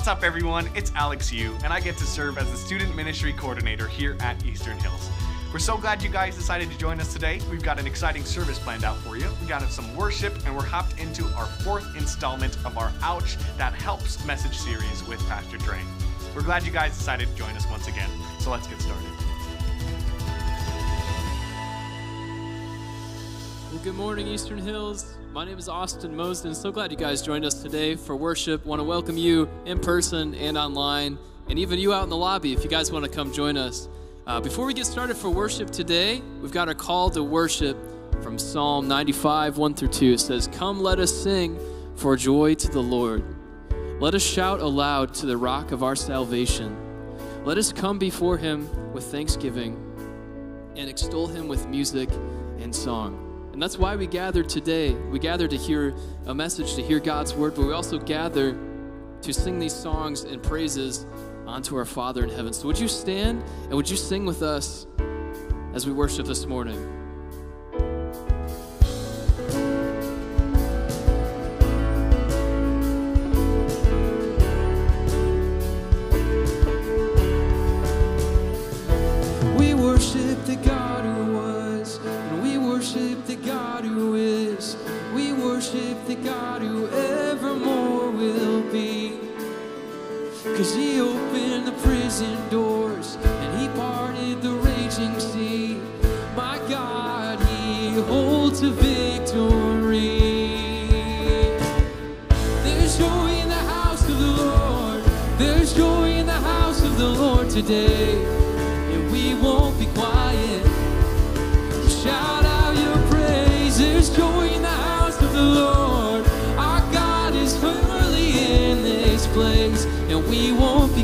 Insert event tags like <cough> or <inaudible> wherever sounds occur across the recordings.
What's up, everyone? It's Alex Yu, and I get to serve as the Student Ministry Coordinator here at Eastern Hills. We're so glad you guys decided to join us today. We've got an exciting service planned out for you. We got some worship, and we're hopped into our fourth installment of our Ouch That Helps message series with Pastor Trae. We're glad you guys decided to join us once again, so let's get started. Well, good morning, Eastern Hills. My name is Austin Mosden. So glad you guys joined us today for worship. Want to welcome you in person and online, and even you out in the lobby if you guys want to come join us. Uh, before we get started for worship today, we've got our call to worship from Psalm 95, 1 through 2. It says, Come, let us sing for joy to the Lord. Let us shout aloud to the rock of our salvation. Let us come before him with thanksgiving and extol him with music and song. And that's why we gather today. We gather to hear a message, to hear God's word, but we also gather to sing these songs and praises unto our Father in heaven. So would you stand and would you sing with us as we worship this morning? the God who evermore will be. Cause he opened the prison doors and he parted the raging sea. My God, he holds a victory. There's joy in the house of the Lord. There's joy in the house of the Lord today. And we won't be quiet.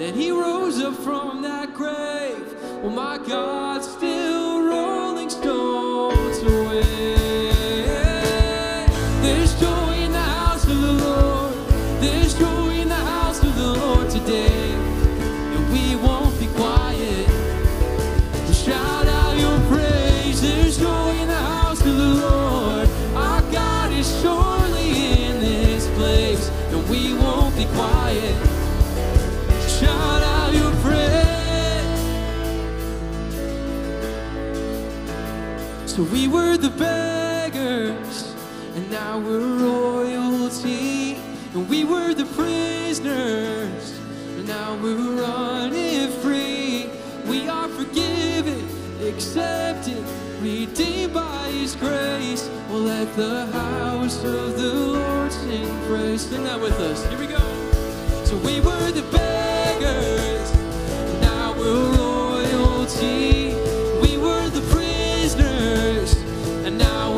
And he rose up from that grave. Well, my God still. So we were the beggars, and now we're royalty. And we were the prisoners, and now we're running free. We are forgiven, accepted, redeemed by His grace. We'll let the house of the Lord sing praise. Sing that with us. Here we go. So we were the beggars, and now we're royalty.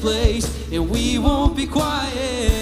place, and we won't be quiet.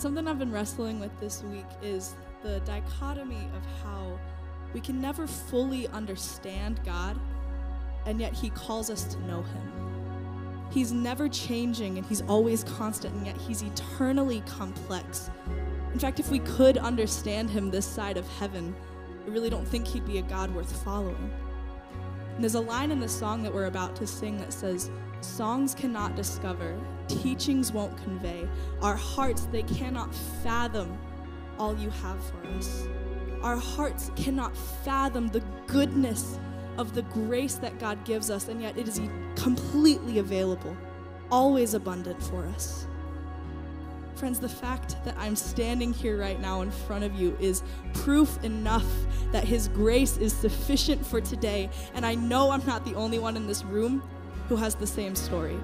And something I've been wrestling with this week is the dichotomy of how we can never fully understand God, and yet He calls us to know Him. He's never changing and he's always constant, and yet he's eternally complex. In fact, if we could understand him this side of heaven, I really don't think he'd be a God worth following. And there's a line in the song that we're about to sing that says, Songs cannot discover, teachings won't convey, our hearts, they cannot fathom all you have for us. Our hearts cannot fathom the goodness of the grace that God gives us, and yet it is completely available, always abundant for us. Friends, the fact that I'm standing here right now in front of you is proof enough that His grace is sufficient for today. And I know I'm not the only one in this room who has the same story.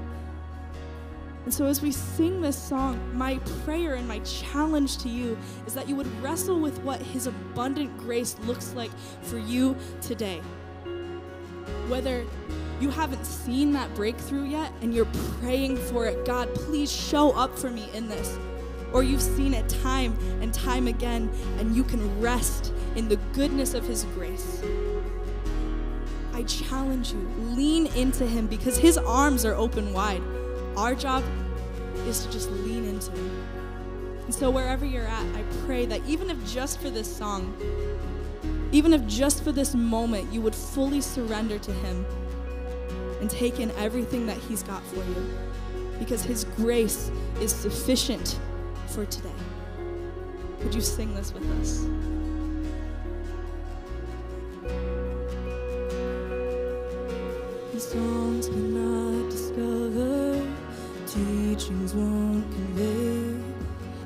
And so, as we sing this song, my prayer and my challenge to you is that you would wrestle with what His abundant grace looks like for you today. Whether you haven't seen that breakthrough yet and you're praying for it, God, please show up for me in this. Or you've seen it time and time again and you can rest in the goodness of His grace. I challenge you, lean into Him because His arms are open wide. Our job is to just lean into Him. And so, wherever you're at, I pray that even if just for this song, even if just for this moment you would fully surrender to Him and take in everything that He's got for you, because His grace is sufficient for today. Could you sing this with us? The songs cannot discover, teachings won't convey.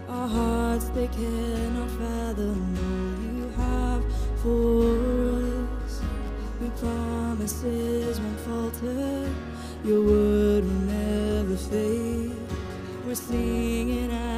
Our hearts they cannot fathom all you have for promises won't falter, your word will never fade. We're singing as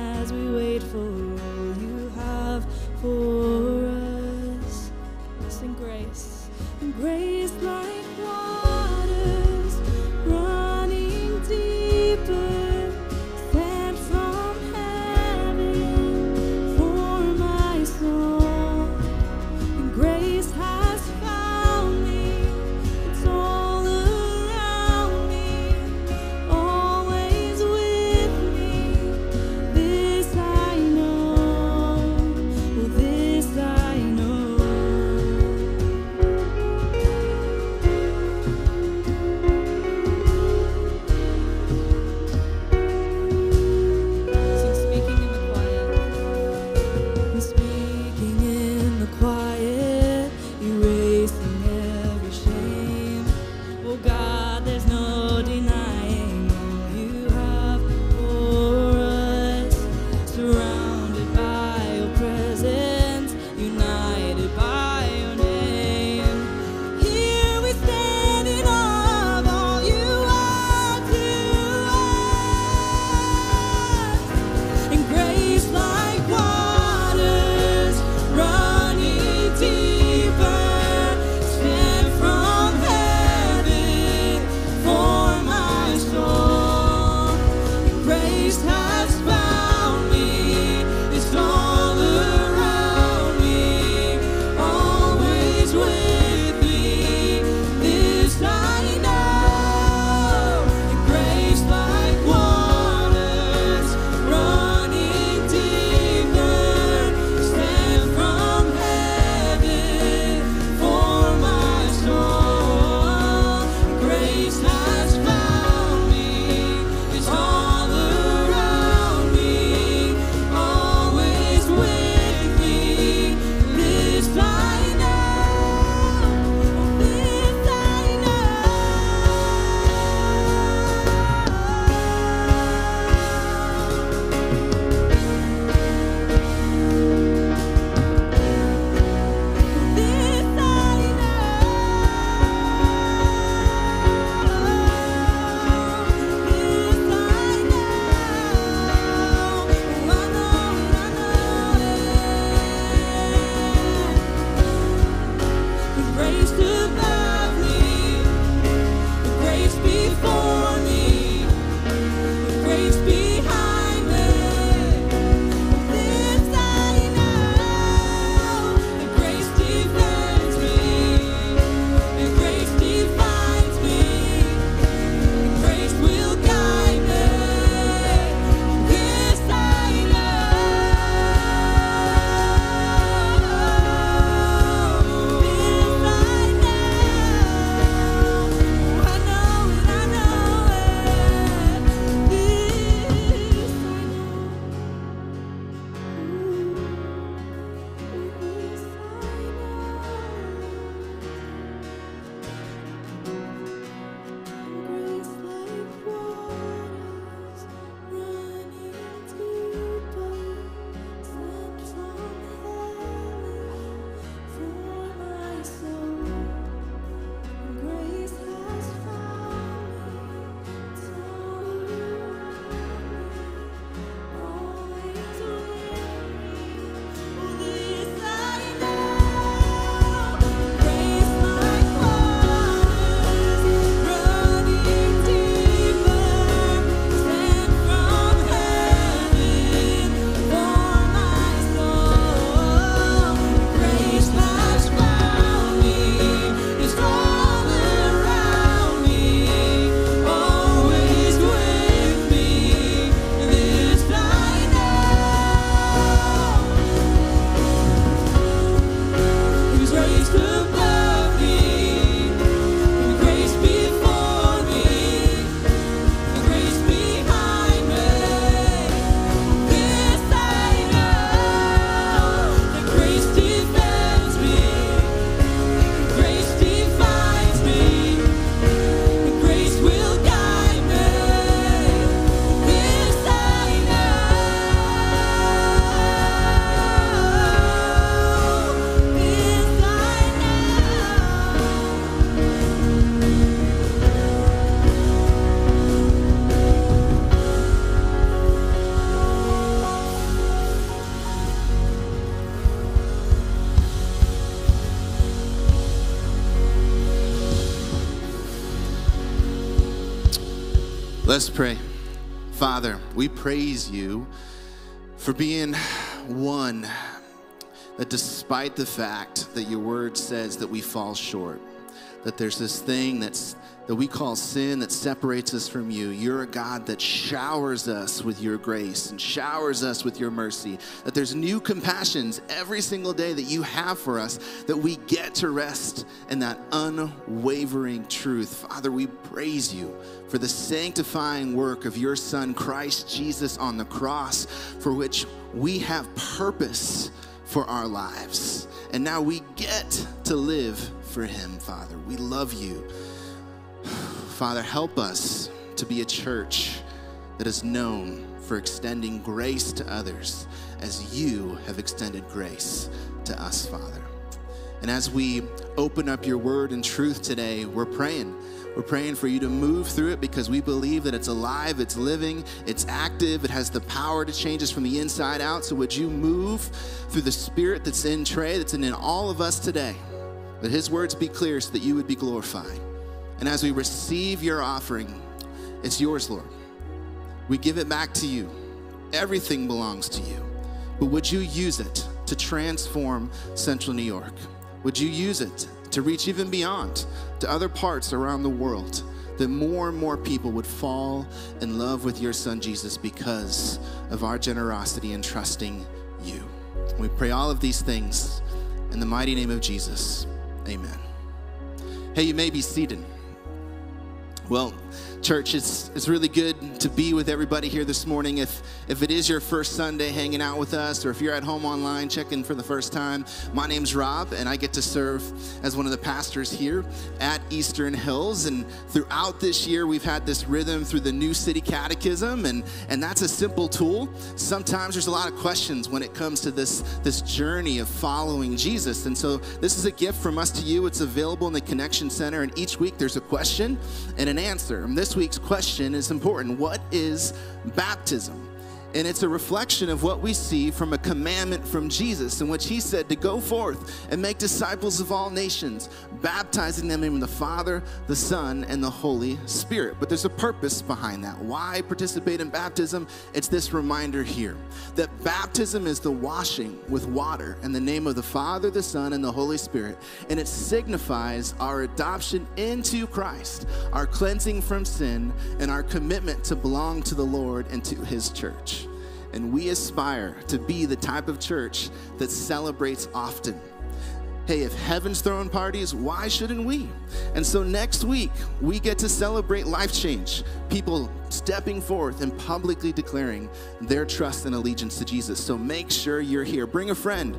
Let's pray. Father, we praise you for being one that despite the fact that your word says that we fall short, that there's this thing that's that we call sin that separates us from you. You're a God that showers us with your grace and showers us with your mercy. That there's new compassions every single day that you have for us, that we get to rest in that unwavering truth. Father, we praise you for the sanctifying work of your Son, Christ Jesus, on the cross, for which we have purpose for our lives. And now we get to live for him, Father. We love you. Father, help us to be a church that is known for extending grace to others as you have extended grace to us, Father. And as we open up your word and truth today, we're praying. We're praying for you to move through it because we believe that it's alive, it's living, it's active, it has the power to change us from the inside out. So, would you move through the spirit that's in Trae, that's in all of us today? That his words be clear so that you would be glorified. And as we receive your offering, it's yours, Lord. We give it back to you. Everything belongs to you. But would you use it to transform Central New York? Would you use it to reach even beyond to other parts around the world? That more and more people would fall in love with your son Jesus because of our generosity and trusting you. We pray all of these things in the mighty name of Jesus. Amen. Hey, you may be seated. Well, church, it's, it's really good to be with everybody here this morning. If, if it is your first Sunday hanging out with us, or if you're at home online checking for the first time, my name's Rob, and I get to serve as one of the pastors here at Eastern Hills. And throughout this year, we've had this rhythm through the New City Catechism, and, and that's a simple tool. Sometimes there's a lot of questions when it comes to this, this journey of following Jesus. And so this is a gift from us to you. It's available in the Connection Center, and each week there's a question and an answer. And this week's question is important What is baptism? And it's a reflection of what we see from a commandment from Jesus, in which he said to go forth and make disciples of all nations, baptizing them in the Father, the Son, and the Holy Spirit. But there's a purpose behind that. Why participate in baptism? It's this reminder here that baptism is the washing with water in the name of the Father, the Son, and the Holy Spirit. And it signifies our adoption into Christ, our cleansing from sin, and our commitment to belong to the Lord and to his church. And we aspire to be the type of church that celebrates often. Hey, if heaven's throwing parties, why shouldn't we? And so next week, we get to celebrate life change. People stepping forth and publicly declaring their trust and allegiance to Jesus. So make sure you're here. Bring a friend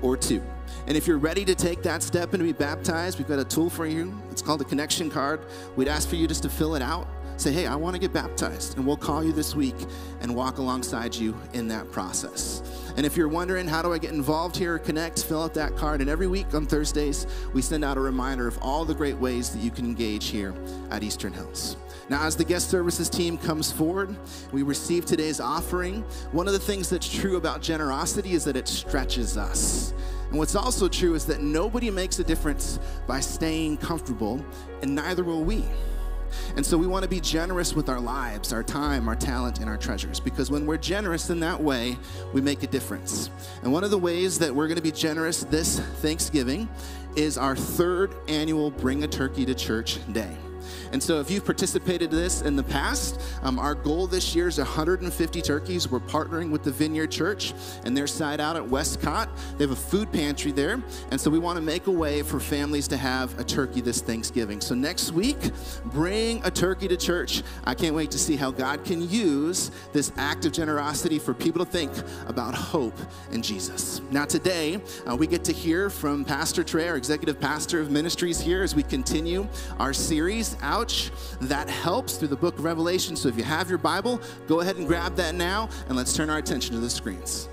or two. And if you're ready to take that step and to be baptized, we've got a tool for you. It's called a connection card. We'd ask for you just to fill it out say, hey, I want to get baptized. And we'll call you this week and walk alongside you in that process. And if you're wondering, how do I get involved here, connect, fill out that card. And every week on Thursdays, we send out a reminder of all the great ways that you can engage here at Eastern Hills. Now, as the guest services team comes forward, we receive today's offering. One of the things that's true about generosity is that it stretches us. And what's also true is that nobody makes a difference by staying comfortable, and neither will we. And so we want to be generous with our lives, our time, our talent, and our treasures because when we're generous in that way, we make a difference. And one of the ways that we're going to be generous this Thanksgiving is our third annual Bring a Turkey to Church Day. And so, if you've participated in this in the past, um, our goal this year is 150 turkeys. We're partnering with the Vineyard Church and their side out at Westcott. They have a food pantry there. And so, we want to make a way for families to have a turkey this Thanksgiving. So, next week, bring a turkey to church. I can't wait to see how God can use this act of generosity for people to think about hope in Jesus. Now, today, uh, we get to hear from Pastor Trae, our executive pastor of ministries here, as we continue our series ouch, that helps through the book of Revelation. So if you have your Bible, go ahead and grab that now, and let's turn our attention to the screens.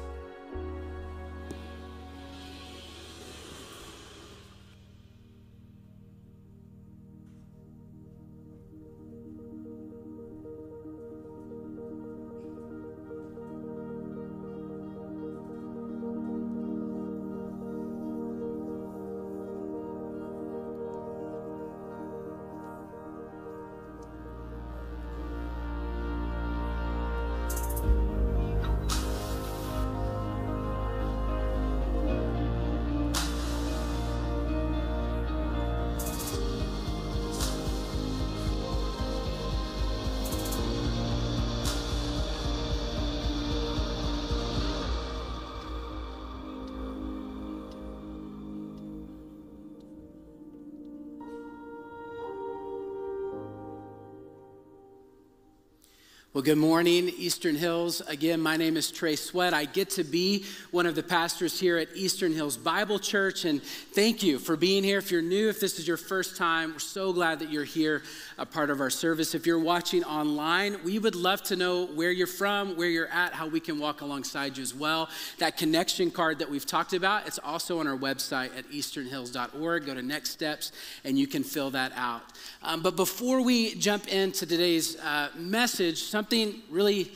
Well, good morning, Eastern Hills. Again, my name is Trae Sweatt. I get to be one of the pastors here at Eastern Hills Bible Church, and thank you for being here. If you're new, if this is your first time, we're so glad that you're here, a part of our service. If you're watching online, we would love to know where you're from, where you're at, how we can walk alongside you as well. That connection card that we've talked about, it's also on our website at easternhills.org. Go to Next Steps, and you can fill that out. Um, but before we jump into today's uh, message, something really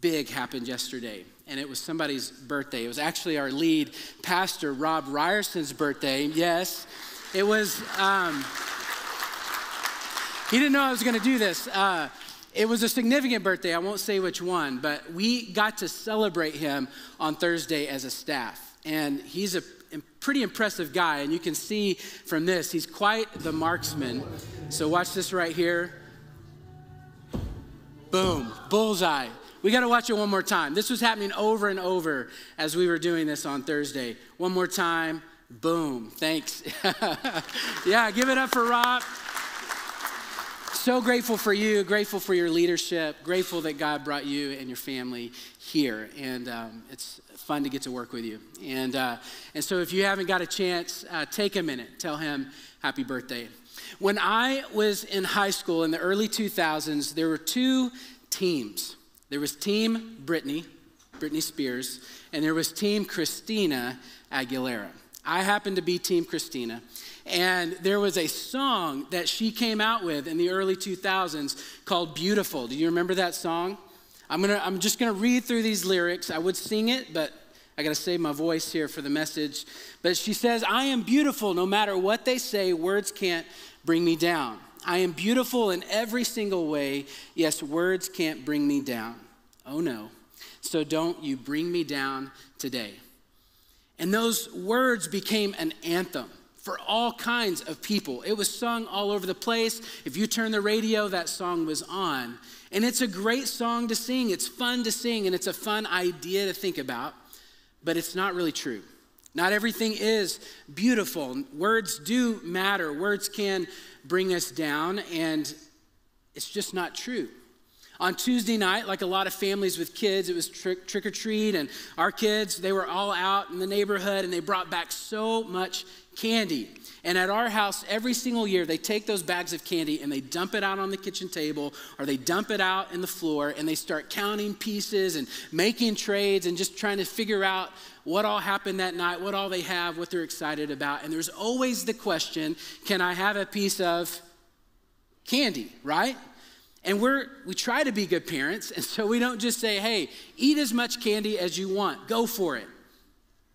big happened yesterday, and it was somebody's birthday. It was actually our lead pastor, Rob Ryerson's birthday. Yes, it was. Um, he didn't know I was going to do this. Uh, it was a significant birthday. I won't say which one, but we got to celebrate him on Thursday as a staff. And he's a pretty impressive guy. And you can see from this, he's quite the marksman. So watch this right here. Boom, bullseye. We got to watch it one more time. This was happening over and over as we were doing this on Thursday. One more time. Boom. Thanks. <laughs> yeah, give it up for Rob. So grateful for you, grateful for your leadership, grateful that God brought you and your family here. And um, it's fun to get to work with you. And, uh, and so if you haven't got a chance, uh, take a minute, tell him happy birthday. When I was in high school in the early 2000s, there were two teams. There was Team Britney, Britney Spears, and there was Team Christina Aguilera. I happened to be Team Christina. And there was a song that she came out with in the early 2000s called Beautiful. Do you remember that song? I'm, gonna, I'm just going to read through these lyrics. I would sing it, but I got to save my voice here for the message. But she says, I am beautiful no matter what they say, words can't bring me down. I am beautiful in every single way. Yes, words can't bring me down. Oh no. So don't you bring me down today. And those words became an anthem for all kinds of people. It was sung all over the place. If you turn the radio, that song was on. And it's a great song to sing. It's fun to sing, and it's a fun idea to think about, but it's not really true. Not everything is beautiful. Words do matter. Words can bring us down, and it's just not true. On Tuesday night, like a lot of families with kids, it was trick, trick or treat, and our kids, they were all out in the neighborhood, and they brought back so much candy. And at our house, every single year, they take those bags of candy and they dump it out on the kitchen table or they dump it out in the floor and they start counting pieces and making trades and just trying to figure out what all happened that night, what all they have, what they're excited about. And there's always the question can I have a piece of candy, right? And we're, we try to be good parents, and so we don't just say, hey, eat as much candy as you want, go for it.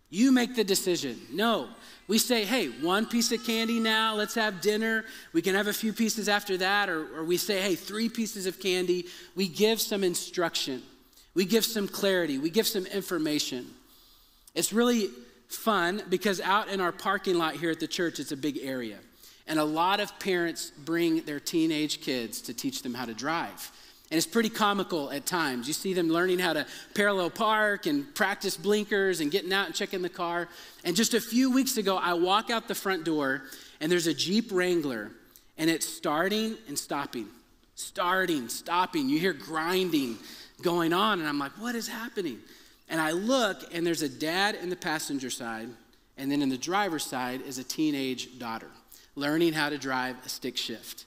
You make the decision. No, we say, hey, one piece of candy now, let's have dinner. We can have a few pieces after that. Or, or we say, hey, three pieces of candy. We give some instruction, we give some clarity, we give some information. It's really fun because out in our parking lot here at the church, it's a big area. And a lot of parents bring their teenage kids to teach them how to drive. And it's pretty comical at times. You see them learning how to parallel park and practice blinkers and getting out and checking the car. And just a few weeks ago, I walk out the front door and there's a Jeep Wrangler and it's starting and stopping, starting, stopping. You hear grinding going on. And I'm like, what is happening? And I look and there's a dad in the passenger side. And then in the driver's side is a teenage daughter learning how to drive a stick shift.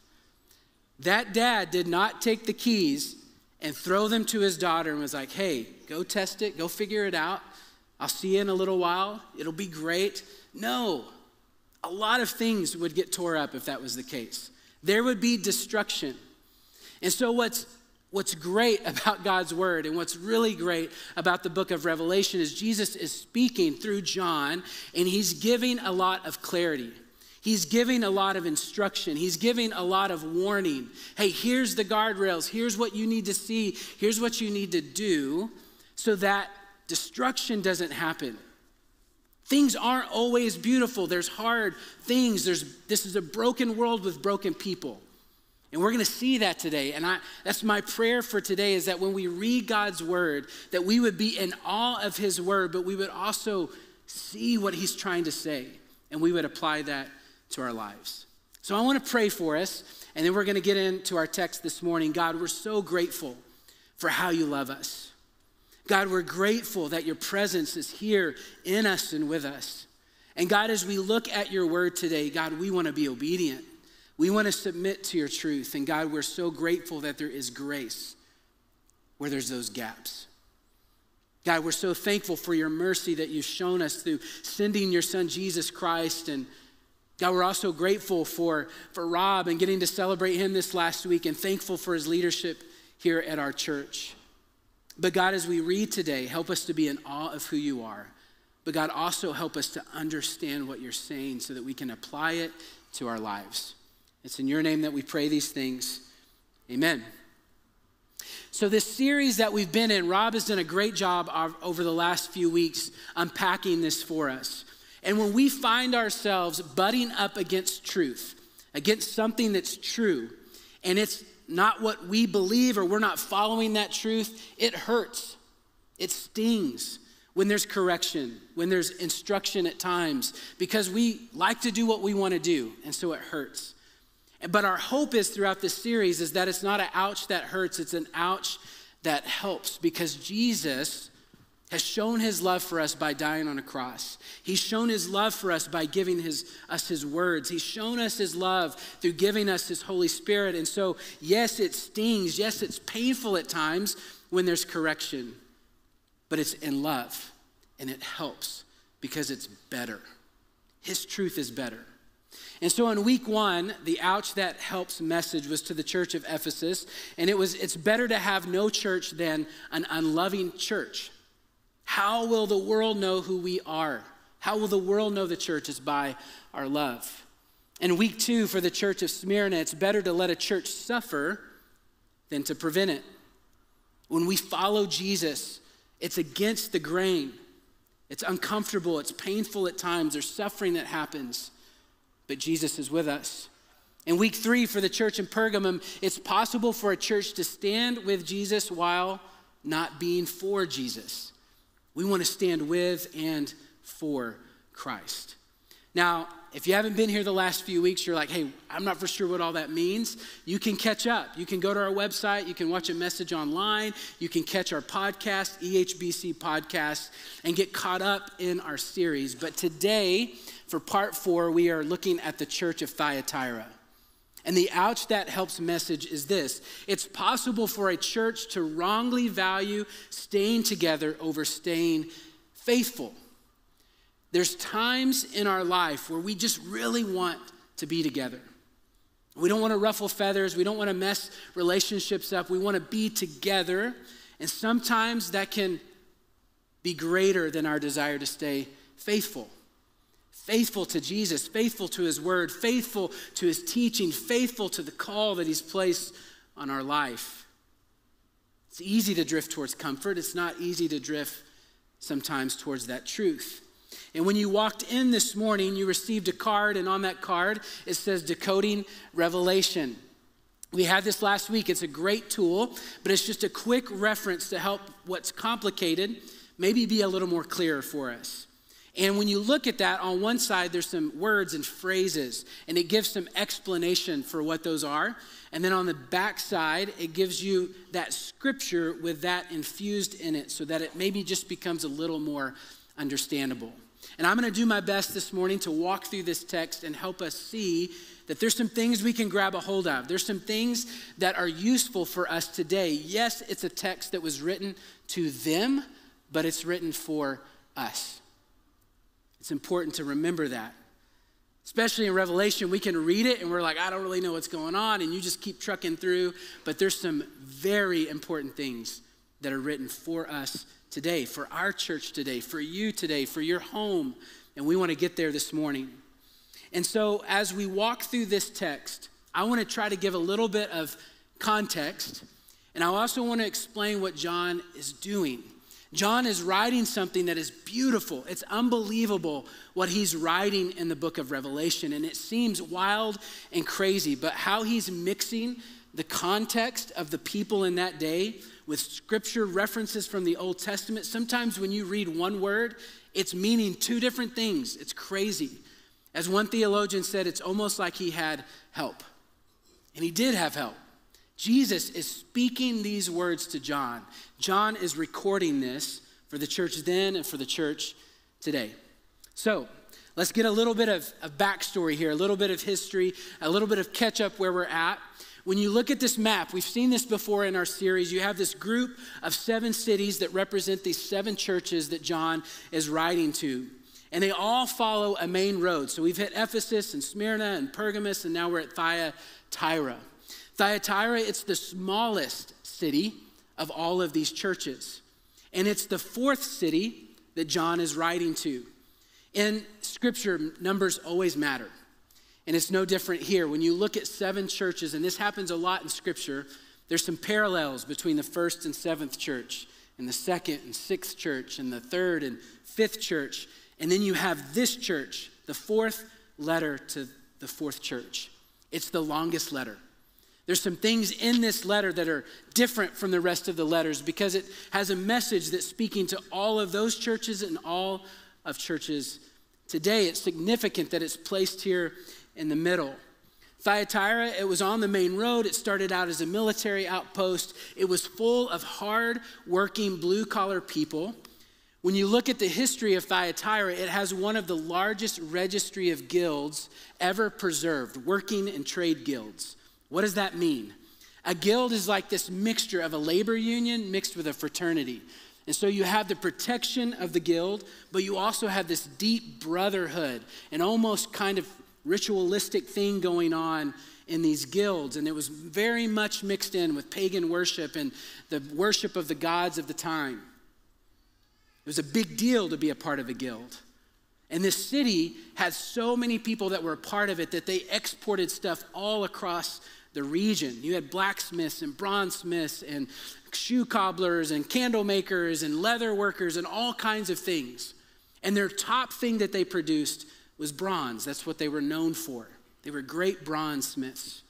That dad did not take the keys and throw them to his daughter and was like, hey, go test it, go figure it out. I'll see you in a little while. It'll be great. No, a lot of things would get tore up if that was the case. There would be destruction. And so, what's, what's great <laughs> about God's word and what's really great about the book of Revelation is Jesus is speaking through John and he's giving a lot of clarity. He's giving a lot of instruction. He's giving a lot of warning. Hey, here's the guardrails. Here's what you need to see. Here's what you need to do so that destruction doesn't happen. Things aren't always beautiful. There's hard things. There's, this is a broken world with broken people. And we're going to see that today. And I, that's my prayer for today is that when we read God's word, that we would be in awe of his word, but we would also see what he's trying to say. And we would apply that to our lives. So I want to pray for us, and then we're going to get into our text this morning. God, we're so grateful for how you love us. God, we're grateful that your presence is here in us and with us. And God, as we look at your word today, God, we want to be obedient. We want to submit to your truth. And God, we're so grateful that there is grace where there's those gaps. God, we're so thankful for your mercy that you've shown us through sending your son Jesus Christ. And God, we're also grateful for, for Rob and getting to celebrate him this last week and thankful for his leadership here at our church. But God, as we read today, help us to be in awe of who you are. But God, also help us to understand what you're saying so that we can apply it to our lives. It's in your name that we pray these things. Amen. So, this series that we've been in, Rob has done a great job over the last few weeks unpacking this for us. And when we find ourselves butting up against truth, against something that's true, and it's not what we believe or we're not following that truth, it hurts. It stings when there's correction, when there's instruction at times, because we like to do what we want to do, and so it hurts. But our hope is throughout this series is that it's not an ouch that hurts, it's an ouch that helps because Jesus has shown his love for us by dying on a cross. He's shown his love for us by giving his, us his words. He's shown us his love through giving us his Holy Spirit. And so, yes, it stings. Yes, it's painful at times when there's correction, but it's in love and it helps because it's better. His truth is better. And so in week one, the ouch that helps message was to the church of Ephesus. And it was, it's better to have no church than an unloving church. How will the world know who we are? How will the world know the church is by our love? And week two, for the church of Smyrna, it's better to let a church suffer than to prevent it. When we follow Jesus, it's against the grain. It's uncomfortable, it's painful at times, there's suffering that happens but Jesus is with us. In week three for the church in Pergamum, it's possible for a church to stand with Jesus while not being for Jesus. We want to stand with and for Christ. Now, if you haven't been here the last few weeks, you're like, hey, I'm not for sure what all that means. You can catch up. You can go to our website. You can watch a message online. You can catch our podcast, EHBC podcast, and get caught up in our series. But today, for part four, we are looking at the church of Thyatira. And the ouch that helps message is this it's possible for a church to wrongly value staying together over staying faithful. There's times in our life where we just really want to be together. We don't want to ruffle feathers. We don't want to mess relationships up. We want to be together. And sometimes that can be greater than our desire to stay faithful faithful to Jesus, faithful to his word, faithful to his teaching, faithful to the call that he's placed on our life. It's easy to drift towards comfort, it's not easy to drift sometimes towards that truth. And when you walked in this morning, you received a card, and on that card it says Decoding Revelation. We had this last week. It's a great tool, but it's just a quick reference to help what's complicated maybe be a little more clear for us. And when you look at that, on one side, there's some words and phrases, and it gives some explanation for what those are. And then on the back side, it gives you that scripture with that infused in it so that it maybe just becomes a little more understandable. And I'm going to do my best this morning to walk through this text and help us see that there's some things we can grab a hold of. There's some things that are useful for us today. Yes, it's a text that was written to them, but it's written for us. It's important to remember that. Especially in Revelation, we can read it and we're like, I don't really know what's going on, and you just keep trucking through. But there's some very important things that are written for us today, for our church today, for you today, for your home. And we want to get there this morning. And so, as we walk through this text, I want to try to give a little bit of context, and I also want to explain what John is doing. John is writing something that is beautiful. It's unbelievable what he's writing in the book of Revelation. And it seems wild and crazy, but how he's mixing the context of the people in that day with scripture references from the Old Testament. Sometimes when you read one word, it's meaning two different things. It's crazy. As one theologian said, it's almost like he had help. And he did have help. Jesus is speaking these words to John. John is recording this for the church then and for the church today. So, let's get a little bit of, of backstory here, a little bit of history, a little bit of catch up where we're at. When you look at this map, we've seen this before in our series. You have this group of seven cities that represent these seven churches that John is writing to. And they all follow a main road. So we've hit Ephesus and Smyrna and Pergamus, and now we're at Thyatira. Thyatira, it's the smallest city of all of these churches. And it's the fourth city that John is writing to. In scripture, numbers always matter. And it's no different here. When you look at seven churches, and this happens a lot in Scripture, there's some parallels between the first and seventh church, and the second and sixth church, and the third and fifth church. And then you have this church, the fourth letter to the fourth church. It's the longest letter. There's some things in this letter that are different from the rest of the letters because it has a message that's speaking to all of those churches and all of churches today. It's significant that it's placed here in the middle. Thyatira, it was on the main road. It started out as a military outpost. It was full of hard working blue collar people. When you look at the history of Thyatira, it has one of the largest registry of guilds ever preserved, working and trade guilds. What does that mean? A guild is like this mixture of a labor union mixed with a fraternity. And so you have the protection of the guild, but you also have this deep brotherhood and almost kind of ritualistic thing going on in these guilds. And it was very much mixed in with pagan worship and the worship of the gods of the time. It was a big deal to be a part of a guild. And this city had so many people that were a part of it that they exported stuff all across the region. You had blacksmiths and bronzesmiths and shoe cobblers and candle makers and leather workers and all kinds of things. And their top thing that they produced was bronze. That's what they were known for. They were great bronze smiths.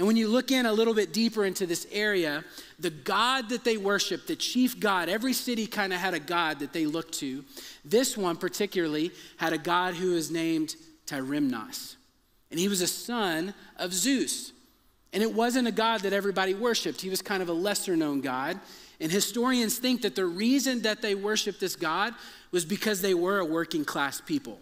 And when you look in a little bit deeper into this area, the God that they worshiped, the chief God, every city kind of had a God that they looked to. This one particularly had a God who was named Tyrimnos. And he was a son of Zeus. And it wasn't a God that everybody worshiped, he was kind of a lesser known God. And historians think that the reason that they worshiped this God was because they were a working class people.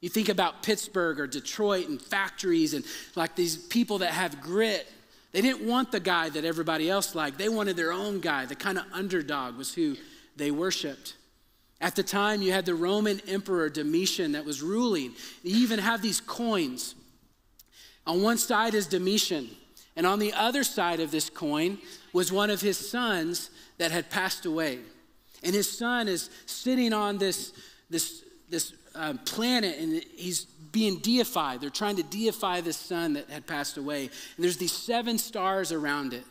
You think about Pittsburgh or Detroit and factories and like these people that have grit. They didn't want the guy that everybody else liked. They wanted their own guy. The kind of underdog was who they worshiped. At the time, you had the Roman Emperor Domitian that was ruling. You even have these coins. On one side is Domitian, and on the other side of this coin was one of his sons that had passed away. And his son is sitting on this, this, this uh, planet and he's being deified. They're trying to deify this son that had passed away. And there's these seven stars around it.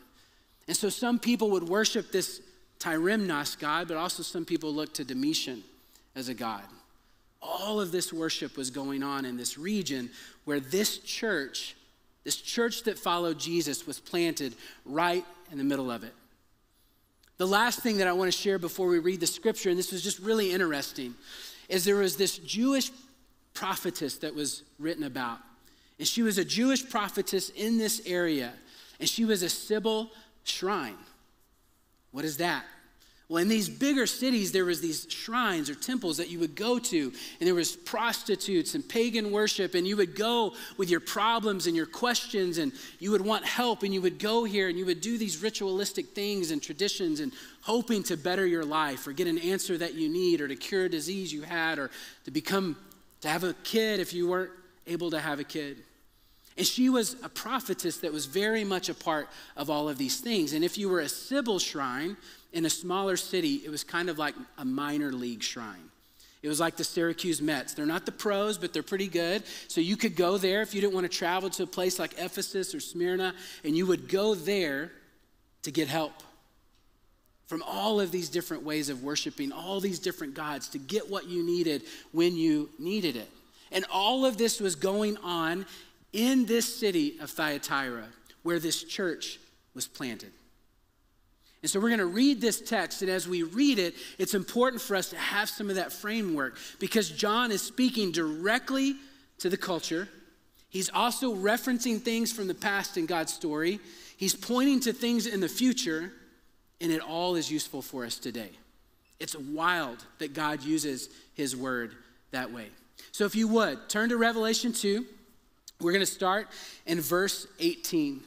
And so some people would worship this Tyrimnos god, but also some people look to Domitian as a god. All of this worship was going on in this region where this church, this church that followed Jesus, was planted right in the middle of it. The last thing that I want to share before we read the scripture, and this was just really interesting, is there was this Jewish prophetess that was written about. And she was a Jewish prophetess in this area, and she was a Sibyl shrine. What is that? Well, in these bigger cities, there was these shrines or temples that you would go to, and there was prostitutes and pagan worship, and you would go with your problems and your questions, and you would want help, and you would go here, and you would do these ritualistic things and traditions, and hoping to better your life, or get an answer that you need, or to cure a disease you had, or to become to have a kid if you weren't able to have a kid. And she was a prophetess that was very much a part of all of these things. And if you were a Sibyl shrine, in a smaller city, it was kind of like a minor league shrine. It was like the Syracuse Mets. They're not the pros, but they're pretty good. So you could go there if you didn't want to travel to a place like Ephesus or Smyrna, and you would go there to get help from all of these different ways of worshiping, all these different gods, to get what you needed when you needed it. And all of this was going on in this city of Thyatira, where this church was planted. And so we're going to read this text, and as we read it, it's important for us to have some of that framework because John is speaking directly to the culture. He's also referencing things from the past in God's story. He's pointing to things in the future, and it all is useful for us today. It's wild that God uses his word that way. So, if you would, turn to Revelation 2. We're going to start in verse 18.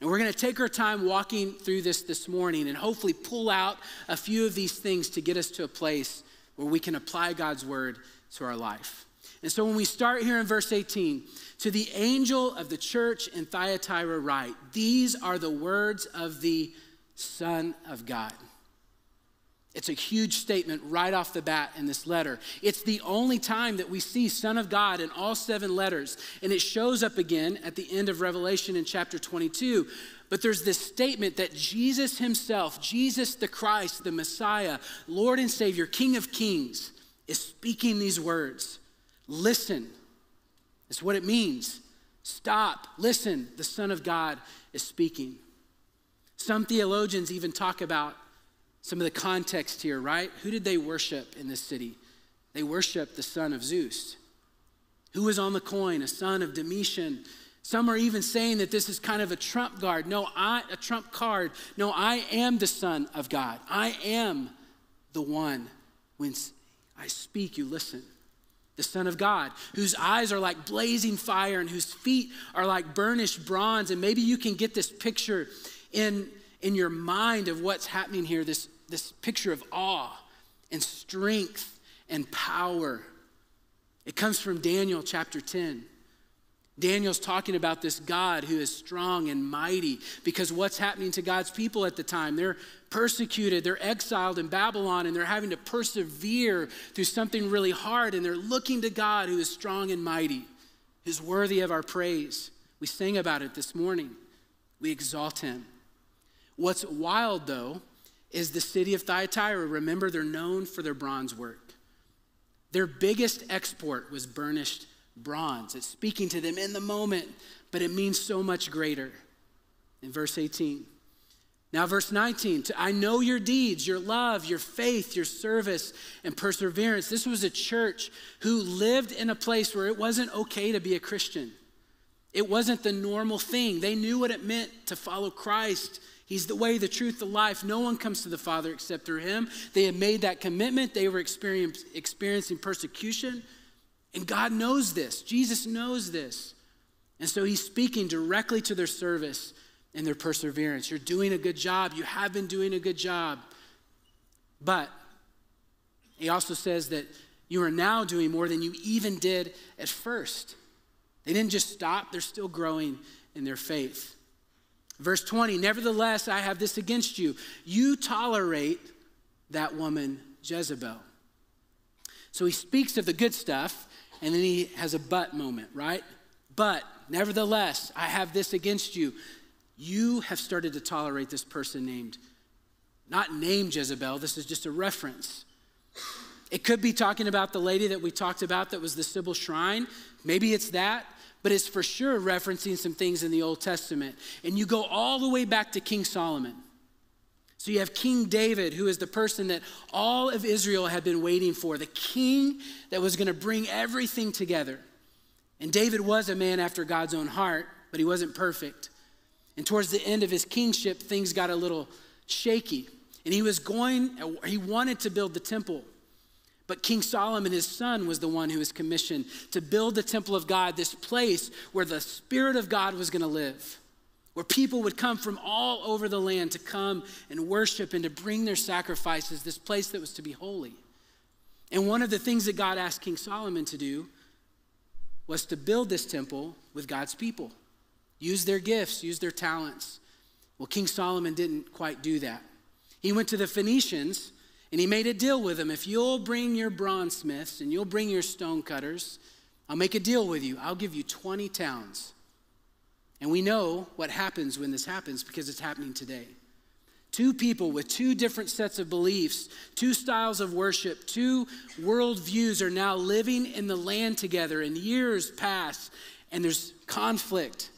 And we're going to take our time walking through this this morning and hopefully pull out a few of these things to get us to a place where we can apply God's word to our life. And so when we start here in verse 18, to the angel of the church in Thyatira write, These are the words of the Son of God. It's a huge statement right off the bat in this letter. It's the only time that we see Son of God in all seven letters, and it shows up again at the end of Revelation in chapter 22. But there's this statement that Jesus himself, Jesus the Christ, the Messiah, Lord and Savior, King of Kings, is speaking these words. Listen. That's what it means. Stop, listen. The Son of God is speaking. Some theologians even talk about some of the context here, right? Who did they worship in this city? They worshiped the son of Zeus. Who was on the coin? A son of Domitian. Some are even saying that this is kind of a trump card. No, I a trump card. No, I am the son of God. I am the one. When I speak, you listen. The Son of God, whose eyes are like blazing fire and whose feet are like burnished bronze. And maybe you can get this picture in in your mind of what's happening here this, this picture of awe and strength and power. It comes from Daniel chapter 10. Daniel's talking about this God who is strong and mighty because what's happening to God's people at the time? They're persecuted, they're exiled in Babylon, and they're having to persevere through something really hard, and they're looking to God who is strong and mighty, who's worthy of our praise. We sang about it this morning. We exalt him. What's wild, though, is the city of Thyatira. Remember, they're known for their bronze work. Their biggest export was burnished bronze. It's speaking to them in the moment, but it means so much greater. In verse 18. Now, verse 19, I know your deeds, your love, your faith, your service, and perseverance. This was a church who lived in a place where it wasn't okay to be a Christian. It wasn't the normal thing. They knew what it meant to follow Christ He's the way, the truth, the life. No one comes to the Father except through him. They had made that commitment. They were experiencing persecution. And God knows this. Jesus knows this. And so he's speaking directly to their service and their perseverance. You're doing a good job. You have been doing a good job. But he also says that you are now doing more than you even did at first. They didn't just stop, they're still growing in their faith. Verse 20, nevertheless, I have this against you. You tolerate that woman, Jezebel. So he speaks of the good stuff, and then he has a but moment, right? But nevertheless, I have this against you. You have started to tolerate this person named, not named Jezebel, this is just a reference. It could be talking about the lady that we talked about that was the Sibyl Shrine. Maybe it's that but it's for sure referencing some things in the Old Testament. And you go all the way back to King Solomon. So you have King David, who is the person that all of Israel had been waiting for, the king that was going to bring everything together. And David was a man after God's own heart, but he wasn't perfect. And towards the end of his kingship, things got a little shaky. And he was going, he wanted to build the temple. But King Solomon, his son, was the one who was commissioned to build the temple of God, this place where the Spirit of God was going to live, where people would come from all over the land to come and worship and to bring their sacrifices, this place that was to be holy. And one of the things that God asked King Solomon to do was to build this temple with God's people, use their gifts, use their talents. Well, King Solomon didn't quite do that. He went to the Phoenicians and he made a deal with them. If you'll bring your bronze smiths and you'll bring your stone cutters, I'll make a deal with you. I'll give you 20 towns. And we know what happens when this happens because it's happening today. Two people with two different sets of beliefs, two styles of worship, two worldviews are now living in the land together, and years pass, and there's conflict.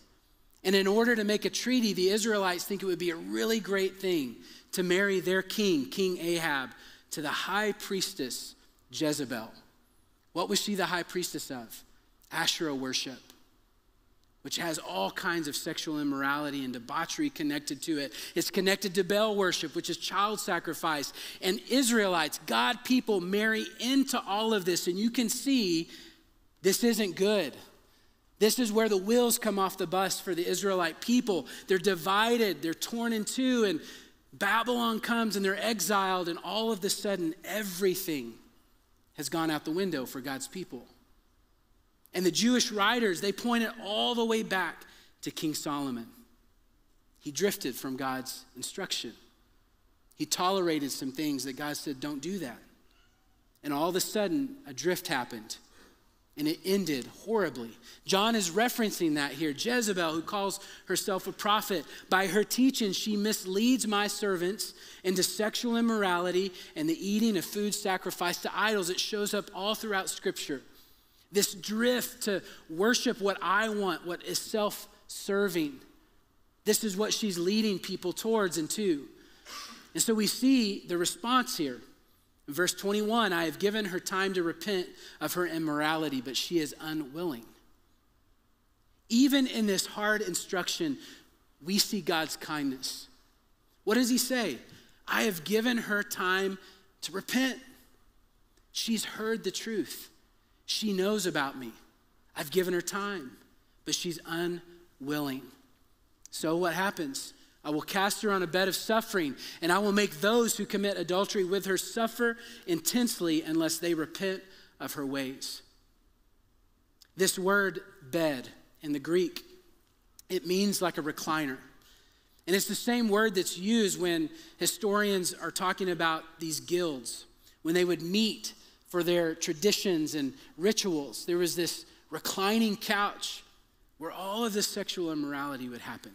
And in order to make a treaty, the Israelites think it would be a really great thing to marry their king, King Ahab, to the high priestess Jezebel. What was she the high priestess of? Asherah worship. which has all kinds of sexual immorality and debauchery connected to it. It's connected to Baal worship, which is child sacrifice. And Israelites, God people, marry into all of this. And you can see this isn't good. This is where the wheels come off the bus for the Israelite people. They're divided, they're torn in two, and Babylon comes and they're exiled, and all of a sudden, everything has gone out the window for God's people. And the Jewish writers, they point it all the way back to King Solomon. He drifted from God's instruction. He tolerated some things that God said, don't do that. And all of a sudden, a drift happened and it ended horribly. John is referencing that here. Jezebel, who calls herself a prophet, by her teaching, she misleads my servants into sexual immorality and the eating of food sacrificed to idols. It shows up all throughout Scripture. This drift to worship what I want, what is self serving. This is what she's leading people towards and to. And so we see the response here. Verse 21, I have given her time to repent of her immorality, but she is unwilling. Even in this hard instruction, we see God's kindness. What does he say? I have given her time to repent. She's heard the truth. She knows about me. I've given her time, but she's unwilling. So what happens? I will cast her on a bed of suffering, and I will make those who commit adultery with her suffer intensely unless they repent of her ways. This word bed in the Greek, it means like a recliner. And it's the same word that's used when historians are talking about these guilds, when they would meet for their traditions and rituals. There was this reclining couch where all of this sexual immorality would happen.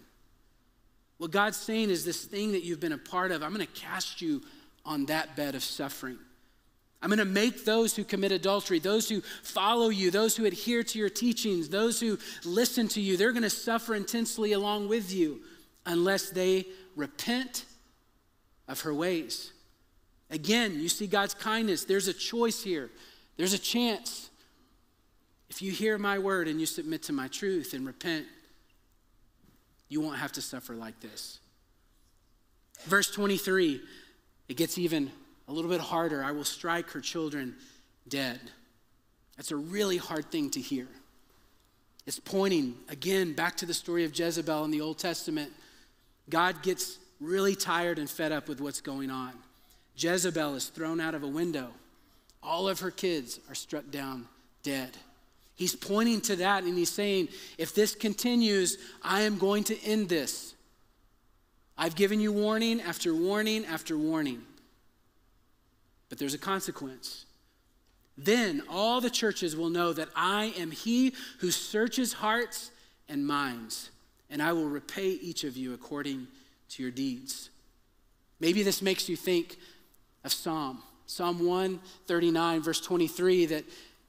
What God's saying is this thing that you've been a part of, I'm going to cast you on that bed of suffering. I'm going to make those who commit adultery, those who follow you, those who adhere to your teachings, those who listen to you, they're going to suffer intensely along with you unless they repent of her ways. Again, you see God's kindness. There's a choice here, there's a chance. If you hear my word and you submit to my truth and repent, you won't have to suffer like this. Verse 23, it gets even a little bit harder. I will strike her children dead. That's a really hard thing to hear. It's pointing again back to the story of Jezebel in the Old Testament. God gets really tired and fed up with what's going on. Jezebel is thrown out of a window. All of her kids are struck down dead. He's pointing to that and he's saying, if this continues, I am going to end this. I've given you warning after warning after warning. But there's a consequence. Then all the churches will know that I am he who searches hearts and minds, and I will repay each of you according to your deeds. Maybe this makes you think of Psalm. Psalm 139, verse 23, that,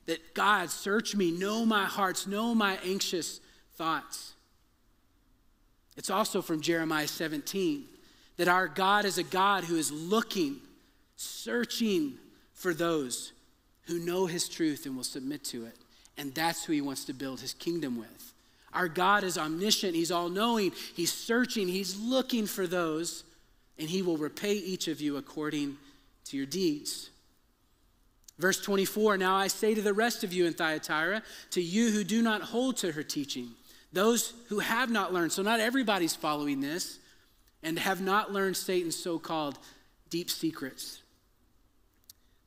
that God, search me, know my hearts, know my anxious thoughts. It's also from Jeremiah 17, that our God is a God who is looking, searching for those who know his truth and will submit to it. And that's who he wants to build his kingdom with. Our God is omniscient, he's all knowing, he's searching, he's looking for those, and he will repay each of you according to your deeds. Verse 24 Now I say to the rest of you in Thyatira, to you who do not hold to her teaching, those who have not learned, so not everybody's following this, and have not learned Satan's so called deep secrets.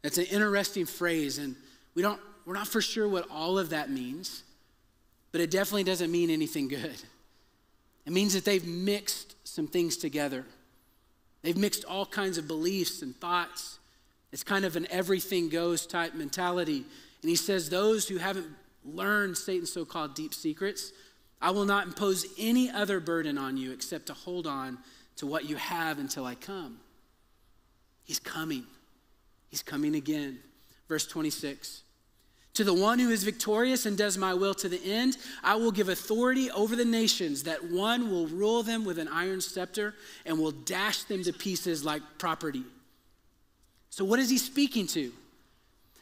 That's an interesting phrase, and we don't, we're not for sure what all of that means, but it definitely doesn't mean anything good. It means that they've mixed some things together. They've mixed all kinds of beliefs and thoughts. It's kind of an everything goes type mentality. And he says, Those who haven't learned Satan's so called deep secrets, I will not impose any other burden on you except to hold on to what you have until I come. He's coming. He's coming again. Verse 26. To the one who is victorious and does my will to the end, I will give authority over the nations, that one will rule them with an iron scepter and will dash them to pieces like property. So, what is he speaking to?